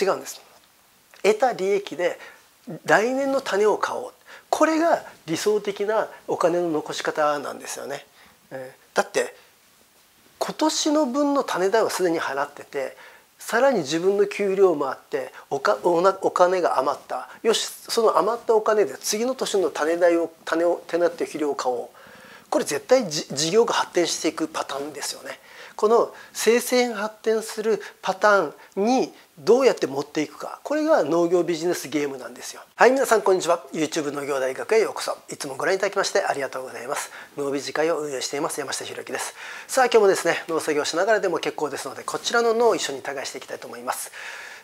違うんです得た利益で来年の種を買おうこれが理想的なお金の残し方なんですよね。だって今年の分の種代はすでに払っててさらに自分の給料もあっておかお金が余ったよしその余ったお金で次の年の種代を種を手なって肥料を買おうこれ絶対事業が発展していくパターンですよね。この生鮮発展するパターンにどうやって持っていくか。これが農業ビジネスゲームなんですよ。はい皆さんこんにちは。YouTube 農業大学へようこそ。いつもご覧いただきましてありがとうございます。農ビジ会を運営しています。山下弘樹です。さあ今日もですね農作業しながらでも結構ですのでこちらの脳を一緒に耕していきたいと思います。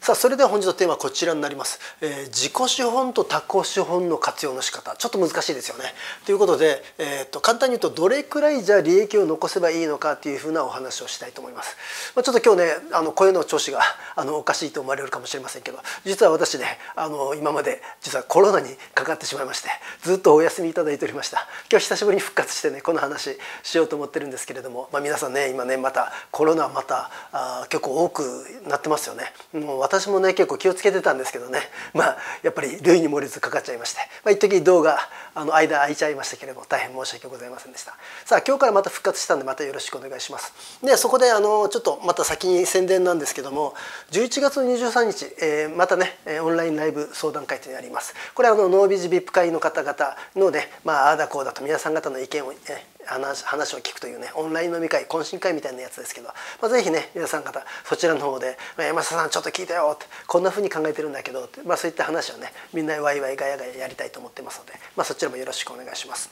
さあそれでは本日のテーマはこちらになります、えー、自己資本と他己資本の活用の仕方。ちょっと難しいですよね。ということで、えーと、簡単に言うとどれくらいじゃ利益を残せばいいのかっていうふうなお話をしたいと思います、まあ、ちょっと今日ねあの声の調子が あのおかしいと思われるかもしれませんけど実は私ねあの今まで実はコロナにかかってしまいましてずっとお休みいただいておりました。今日久しぶりに復活してねこの話しようと思ってるんですけれども、まあ、皆さんね今ねまたコロナまたあ結構多くなってますよね。もう私もね結構気をつけてたんですけどね。まあやっぱり類に漏れずかかっちゃいまして、まあ、一時動画あの間空いちゃいましたけれども大変申し訳ございませんでした。さあ今日からまた復活したんでまたよろしくお願いします。でそこであのちょっとまた先に宣伝なんですけども11月23日、えー、またねオンラインライブ相談会というのがあります。これはあのノービジ VIP 会の方々のねまあああだこうだと皆さん方の意見を、ね、話話を聞くというねオンライン飲み会懇親会みたいなやつですけど、まあ、ぜひね皆さん方そちらの方で「山下さんちょっと聞いてよ」ってこんなふうに考えてるんだけどって、まあ、そういった話をねみんなワイワイガヤガヤやりたいと思ってますので、まあ、そちらもよろしくお願いします。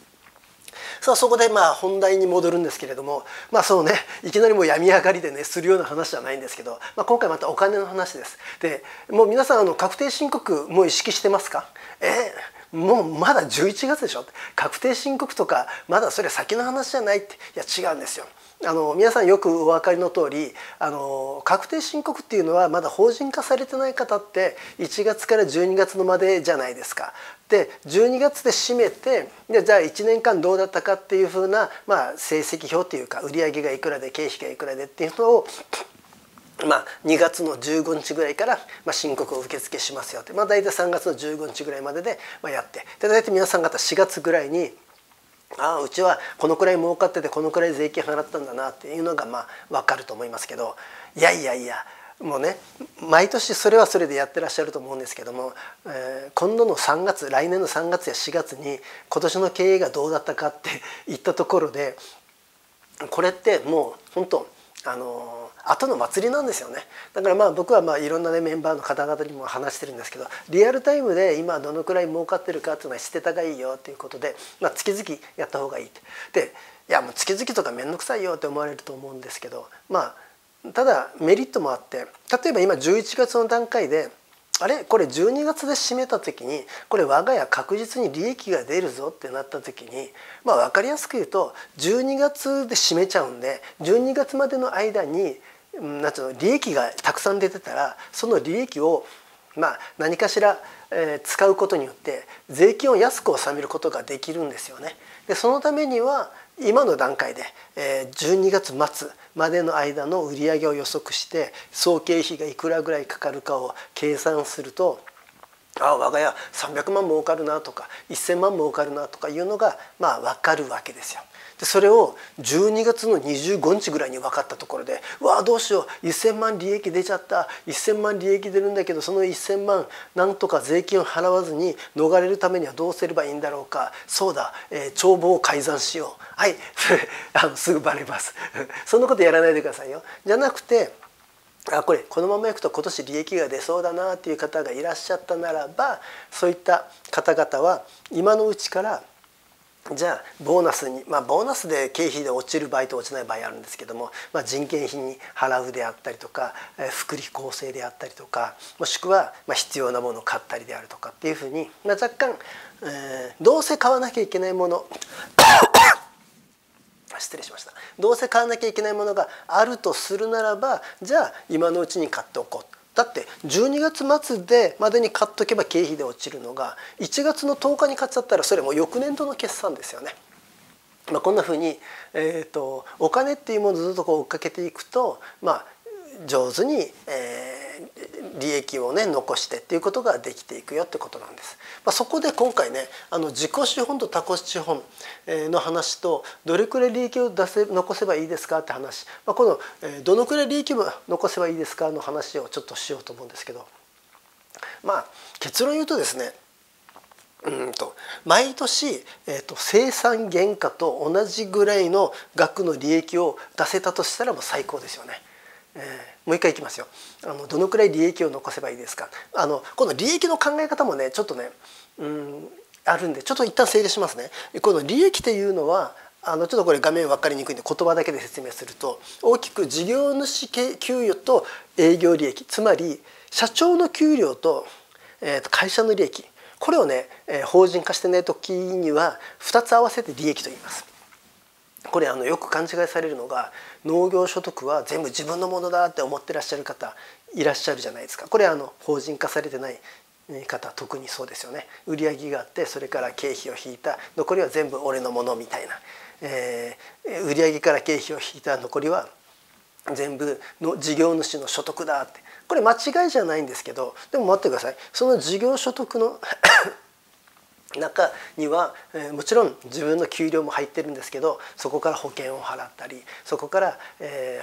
さあそこでまあ本題に戻るんですけれどもまあそうねいきなりもう病み上がりでねするような話じゃないんですけど、まあ、今回またお金の話です。でもう皆さんあの確定申告もう意識してますか？えーもうまだ11月でしょ確定申告とかまだそれは先の話じゃないっていや違うんですよ。あの皆さんよくお分かりの通りあり確定申告っていうのはまだ法人化されてない方って1月から12月のまでじゃないですか。で12月で締めてでじゃあ1年間どうだったかっていうふうな、まあ、成績表っていうか売上がいくらで経費がいくらでっていうのをまあ、2月の15日ぐらいから、まあ、申告を受付しますよって、まあ、大体3月の15日ぐらいまでで、まあ、やって。で大体皆さん方4月ぐらいにああうちはこのくらい儲かっててこのくらい税金払ったんだなっていうのがまあ分かると思いますけど。いやいやいやもうね毎年それはそれでやってらっしゃると思うんですけども、えー、今度の3月来年の3月や4月に今年の経営がどうだったかって言ったところでこれってもう本当あの後の祭りなんですよね。だからまあ僕はまあいろんな、ね、メンバーの方々にも話してるんですけどリアルタイムで今どのくらい儲かってるかっていうのは知ってたがいいよっていうことで、まあ、月々やった方がいいって。でいやもう月々とか面倒くさいよって思われると思うんですけどまあただメリットもあって例えば今11月の段階であれ？これ12月で締めた時にこれ我が家確実に利益が出るぞってなった時にまあ分かりやすく言うと12月で締めちゃうんで12月までの間になんうの利益がたくさん出てたらその利益をまあ何かしらえ使うことによって税金を安く納めることができるんですよね。でそのためには今の段階でえ12月末までの間の売り上げを予測して総経費がいくらぐらいかかるかを計算するとあ我が家300万儲かるなとか1,000万儲かるなとかいうのがまあ分かるわけですよ。でそれを12月の25日ぐらいに分かったところで「わあどうしよう。1,000万利益出ちゃった。1,000万利益出るんだけどその1,000万なんとか税金を払わずに逃れるためにはどうすればいいんだろうか。そうだ、えー、帳簿を改ざんしよう。はい。あのすぐバレます。そんなことやらないでくださいよ。じゃなくてあこれこのままいくと今年利益が出そうだなっていう方がいらっしゃったならばそういった方々は今のうちからじゃあボーナスにまあボーナスで経費で落ちる場合と落ちない場合あるんですけども、まあ、人件費に払うであったりとか福利厚生であったりとかもしくはまあ必要なものを買ったりであるとかっていうふうに、まあ、若干、えー、どうせ買わなきゃいけないもの失礼しましたどうせ買わなきゃいけないものがあるとするならばじゃあ今のうちに買っておこうだって12月末でまでに買っとけば経費で落ちるのが1月の10日に買っちゃったらそれも翌年度の決算ですよね。まあ、こんなふうに、えーと、お金っていうものをずっとこう追っかけていくと、まあ、上手に、え利益をね残してっていうことができていくよってことなんです。まあ、そこで今回ねあの自己資本と他己資本の話とどれくらい利益を出せ残せばいいですかって話、まあ、このどのくらい利益を残せばいいですかの話をちょっとしようと思うんですけどまあ結論言うとですねうんと毎年、えーと、生産原価と同じぐらいの額の利益を出せたとしたらもう最高ですよね。えー、もう一回いきますよあのどのくらい利益を残せばいいですかあのこの利益の考え方もねちょっとねうんあるんでちょっと一旦整理しますね。この利益というのはあのちょっとこれ画面分かりにくいんで言葉だけで説明すると大きく事業主給与と営業利益つまり社長の給料と,、えー、と会社の利益これをねえ法人化してない時には2つ合わせて利益と言います。これあのよく勘違いされるのが農業所得は全部自分のものだって思ってらっしゃる方いらっしゃるじゃないですか。これあの法人化されてない方特にそうですよね。売上があってそれから経費を引いた。残りは全部俺のものみたいな、えー、売上から経費を引いた。残りは全部の事業主の所得だって。これ間違いじゃないんですけどでも待ってください。その事業所得の中には、えー、もちろん自分の給料も入ってるんですけどそこから保険を払ったりそこから、え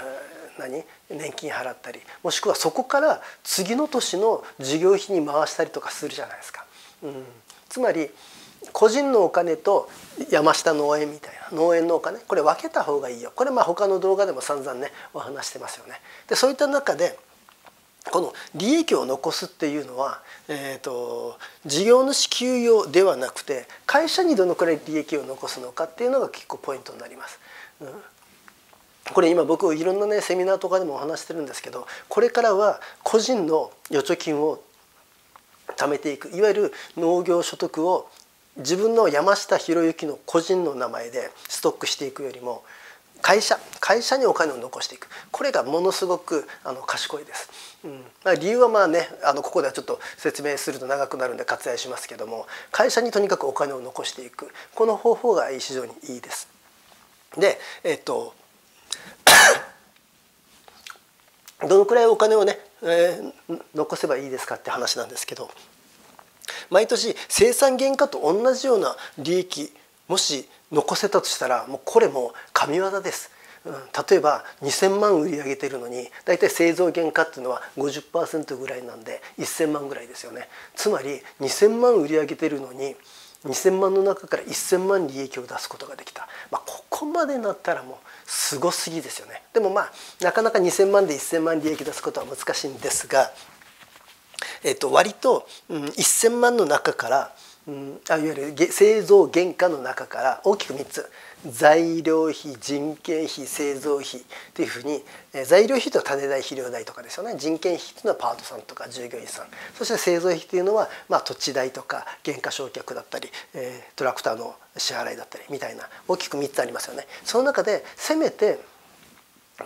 ー、何年金払ったりもしくはそこから次の年の事業費に回したりとかするじゃないですか。うん、つまり個人のお金と山下農園みたいな農園のお金これ分けた方がいいよこれまあ他の動画でも散々ねお話してますよね。でそういった中でこの利益を残すっていうのは、えーと、事業主給与ではなくて会社にどのくらい利益を残すのかっていうのが結構ポイントになります。うんこれ今僕いろんなねセミナーとかでもお話してるんですけどこれからは個人の預貯金を貯めていくいわゆる農業所得を自分の山下博之の個人の名前でストックしていくよりも会社会社にお金を残していくこれがものすごくあの賢いです。うんまあ、理由はまあねあのここではちょっと説明すると長くなるんで割愛しますけども会社にとにかくお金を残していくこの方法が非常にいいです。でえっと どのくらいお金をね、えー、残せばいいですかって話なんですけど毎年生産原価と同じような利益もし残せたとしたらもうこれも神業です。うん、例えば2,000万売り上げてるのに大体製造原価っていうのは50%ぐらいなんで1,000万ぐらいですよね。つまり2,000万売り上げてるのに2,000万の中から1,000万利益を出すことができた、まあ、ここまでなったらもうすごすぎですよね。でもまあなかなか2,000万で1,000万利益出すことは難しいんですが、えっと、割と、うん、1,000万の中からうん、あいわゆる製造原価の中から大きく3つ。材料費人件費製造費。というふうにえ材料費と種代肥料代とかですよね。人件費というのはパートさんとか従業員さん。そして製造費というのは、まあ、土地代とか原価償却だったり、えー、トラクターの支払いだったりみたいな大きく3つありますよね。その中でせめて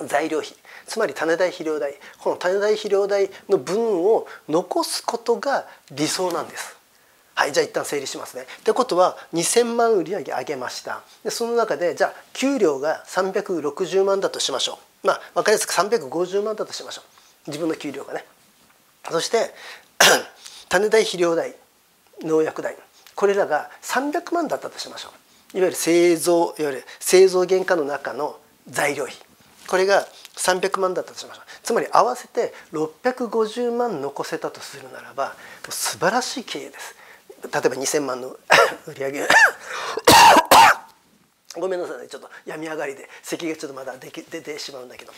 材料費。つまり種代肥料代。この種代肥料代の分を残すことが理想なんです。はいじゃあ一旦整理しますね。ってことは2,000万売上上げました。でその中でじゃあ給料が360万だとしましょう。まあ分かりやすく350万だとしましょう。自分の給料がね。そして 種代肥料代農薬代。これらが300万だったとしましょう。いわゆる製造いわゆる製造原価の中の材料費。これが300万だったとしましょう。つまり合わせて650万残せたとするならば素晴らしい経営です。例えば2,000万の 売り上げ。ごめんなさいね。ちょっと病み上がりで咳がちょっとまだ出てしまうんだけど、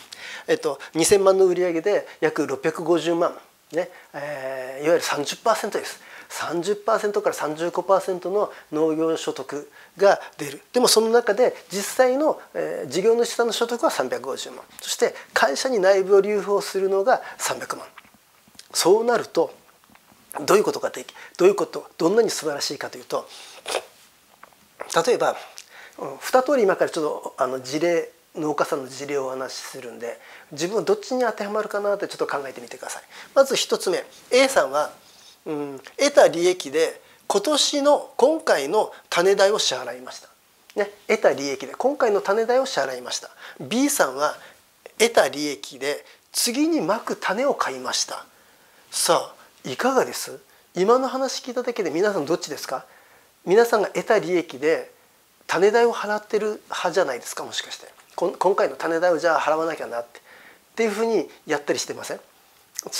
えっと、2,000万の売り上げで約650万。ね。えー、いわゆる30%です。30%から35%の農業所得が出る。でもその中で実際の、えー、事業主さんの所得は350万。そして会社に内部を留保するのが300万。そうなるとどういうことかでどういうことどんなに素晴らしいかというと例えば2通り今からちょっとあの事例農家さんの事例をお話しするんで自分はどっちに当てはまるかなってちょっと考えてみてください。まず1つ目 A さんは、うん、得た利益で今年の今回の種代を支払いました。ね、得た利益で今回の種代を支払いました。B さんは得た利益で次にまく種を買いました。さあいかがです？今の話聞いただけで皆さんどっちですか？皆さんが得た利益で種代を払ってる派じゃないですか？もしかして。今回の種代をじゃあ払わなきゃなって。っていうふうにやったりしてません？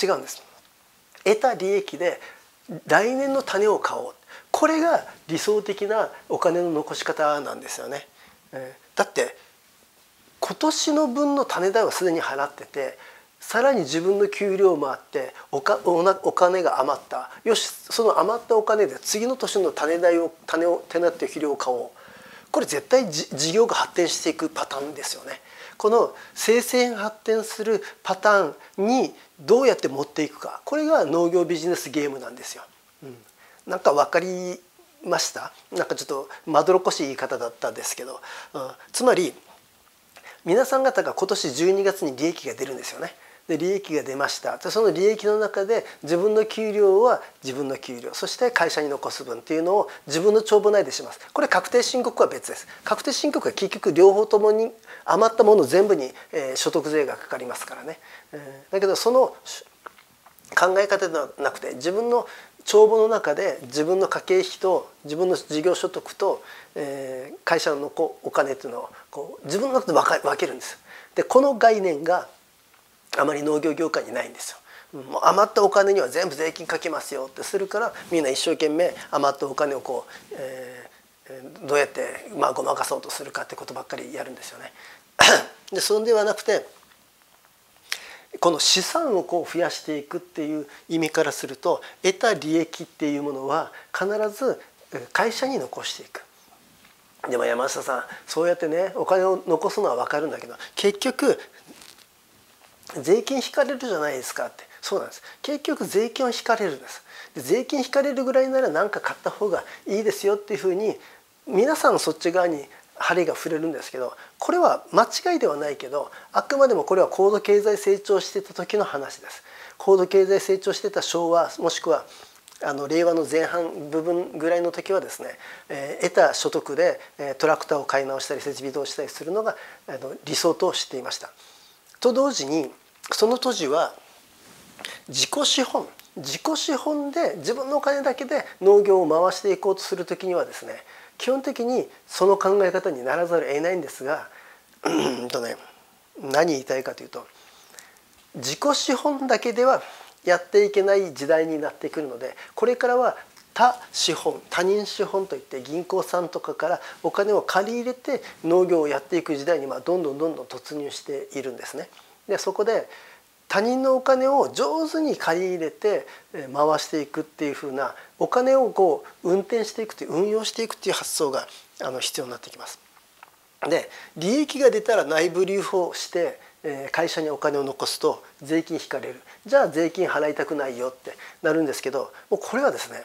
違うんです。得た利益で来年の種を買おう。これが理想的なお金の残し方なんですよね。だって今年の分の種代はすでに払っててさらに自分の給料もあっておかお金が余った。よしその余ったお金で次の年の種代を種を手なって肥料を買おう。これ絶対事業が発展していくパターンですよね。この生鮮発展するパターンにどうやって持っていくか。これが農業ビジネスゲームなんですよ。うん、なんか分かりました？なんかちょっとまどろっこしい言い方だったんですけど、うん、つまり皆さん方が今年12月に利益が出るんですよね。で利益が出ました。その利益の中で自分の給料は自分の給料。そして会社に残す分っていうのを自分の帳簿内でします。これ確定申告は別です。確定申告は結局両方ともに余ったもの全部に、えー、所得税がかかりますからね、えー、だけどその考え方ではなくて自分の帳簿の中で自分の家計費と自分の事業所得と、えー、会社のお金っていうのをこう自分の中で分けるんです。でこの概念があまり農業業界にないんですよ。もう余ったお金には全部税金かけますよってするからみんな一生懸命余ったお金をこう、えー、どうやってまあごまかそうとするかってことばっかりやるんですよね。でそれではなくてこの資産をこう増やしていくっていう意味からすると得た利益っていうものは必ず会社に残していく。でも山下さんそうやってねお金を残すのは分かるんだけど結局税金引かれるじゃないですかって。そうなんです。結局税金は引かれるんです。で税金引かれるぐらいなら何か買った方がいいですよっていうふうに皆さんそっち側に針が触れるんですけどこれは間違いではないけどあくまでもこれは高度経済成長してた時の話です。高度経済成長してた昭和もしくはあの令和の前半部分ぐらいの時はですね、えー、得た所得でトラクターを買い直したり設備投資したりするのがあの理想としていました。と同時にその当時は自己資本自己資本で自分のお金だけで農業を回していこうとする時にはですね基本的にその考え方にならざるを得ないんですがうんとね何言いたいかというと自己資本だけではやっていけない時代になってくるのでこれからは他資本他人資本といって銀行さんとかからお金を借り入れて農業をやっていく時代にまあどんどんどんどん突入しているんですね。でそこで他人のお金を上手に借り入れて回していくっていうふうなお金をこう運転していくという運用していくっていう発想があの必要になってきます。で利益が出たら内部留保して会社にお金を残すと税金引かれる。じゃあ税金払いたくないよってなるんですけどもうこれはですね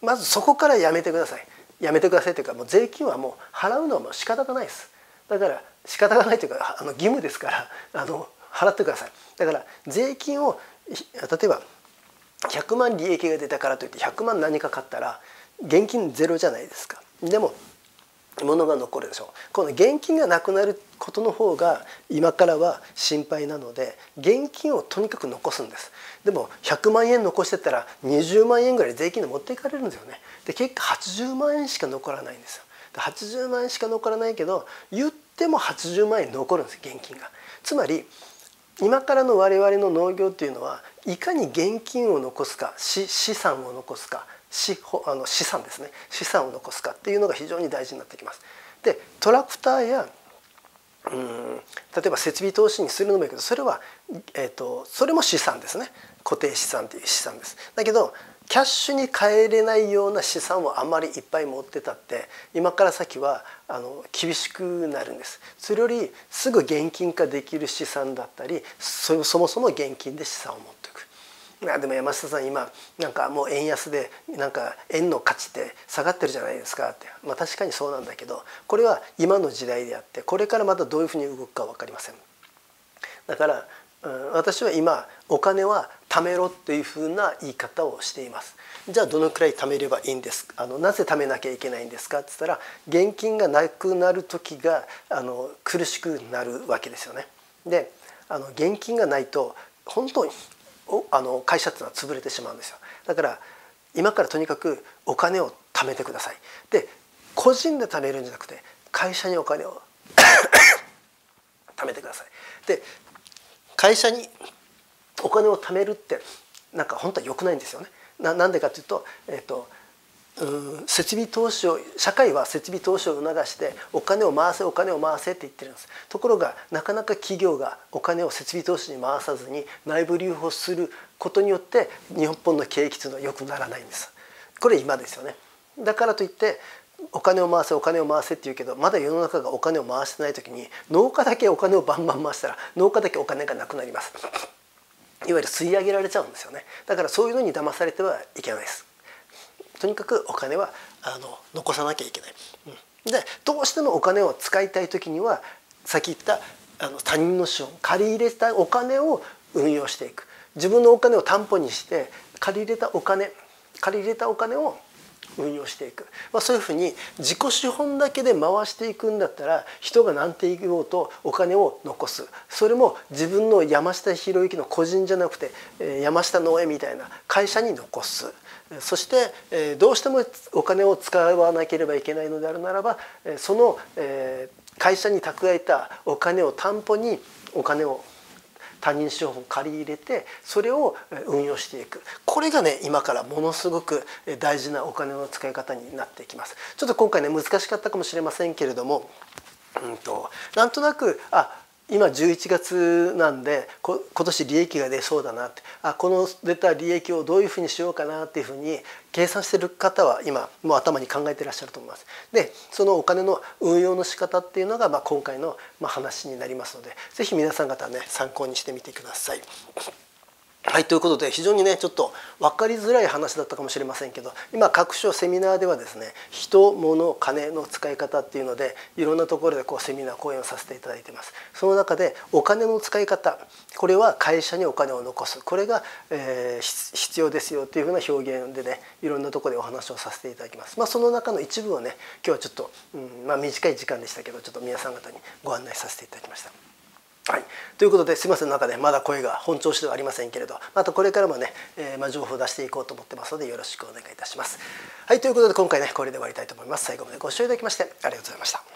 まずそこからやめてください。やめてくださいというかもう税金はもう払うのはもう仕方がないです。だから仕方がないというかあの義務ですからあの払ってください。だから税金を例えば100万利益が出たからといって100万何か買ったら現金ゼロじゃないですか。でも物が残るでしょ。うこの現金がなくなることの方が今からは心配なので現金をとにかく残すんです。でも100万円残してたら20万円ぐらい税金で持っていかれるんですよね。で結果80万円しか残らないんですよ。80万円しか残らないけど言っても80万円残るんです現金が。つまり今からの我々の農業っていうのはいかに現金を残すか資産を残すか資あの資産ですね資産を残すかっていうのが非常に大事になってきます。でトラクターやうん例えば設備投資にするのもいいけどそれは、えーと、それも資産ですね固定資産という資産です。だけどキャッシュに変えれないような資産をあんまりいっぱい持ってたって今から先はあの厳しくなるんです。それよりすぐ現金化できる資産だったりそもそも現金で資産を持っていく。いやでも山下さん今なんかもう円安でなんか円の価値って下がってるじゃないですかって。まあ確かにそうなんだけどこれは今の時代であってこれからまたどういうふうに動くか分かりません。だから私は今お金は貯めろっていうふうな言い方をしています。じゃあどのくらい貯めればいいんですあのなぜ貯めなきゃいけないんですか？って言ったら現金がなくなる時があの苦しくなるわけですよね。であの現金がないと本当にあの会社っていうのは潰れてしまうんですよ。だから今からとにかくお金を貯めてください。で個人で貯めるんじゃなくて会社にお金を 貯めてください。で会社にお金を貯めるってなんか本当は良くないんですよね。ななんでかというと,、えーとうん設備投資を社会は設備投資を促してお金を回せお金を回せって言ってるんです。ところがなかなか企業がお金を設備投資に回さずに内部留保することによって日本の景気というのは良くならないんです。これ今ですよね。だからといってお金を回せお金を回せって言うけどまだ世の中がお金を回してない時に農家だけお金をバンバン回したら農家だけお金がなくなります。いわゆる吸い上げられちゃうんですよね。だからそういうのに騙されてはいけないです。とにかくお金はあの残さなきゃいけない。でどうしてもお金を使いたい時にはさっき言ったあの他人の資本借り入れたお金を運用していく。自分のお金を担保にして借り入れたお金借り入れたお金を運用していく、まあ、そういうふうに自己資本だけで回していくんだったら人が何て言おうとお金を残す。それも自分の山下博之の個人じゃなくて山下農園みたいな会社に残す。そしてどうしてもお金を使わなければいけないのであるならばその会社に蓄えたお金を担保にお金を他人資本を借り入れてそれを運用していく。これがね今からものすごく大事なお金の使い方になっていきます。ちょっと今回ね難しかったかもしれませんけれどもうんとなんとなくあ今11月なんで今年利益が出そうだなってあこの出た利益をどういうふうにしようかなっていうふうに計算してる方は今もう頭に考えてらっしゃると思います。でそのお金の運用の仕方っていうのがまあ今回のま話になりますので是非皆さん方ね参考にしてみてください。はいということで非常にねちょっと分かりづらい話だったかもしれませんけど今各所セミナーではですね人物金の使い方っていうのでいろんなところでこうセミナー講演をさせていただいてます。その中でお金の使い方これは会社にお金を残す。これが、えー、必要ですよっていうふうな表現でねいろんなところでお話をさせていただきます。まあその中の一部をね今日はちょっと、うんまあ、短い時間でしたけどちょっと皆さん方にご案内させていただきました。はい、ということですいません中でまだ声が本調子ではありませんけれどまたこれからもね、えー、まあ、情報を出していこうと思ってますのでよろしくお願いいたします。はいということで今回ねこれで終わりたいと思います。最後までご視聴いただきましてありがとうございました。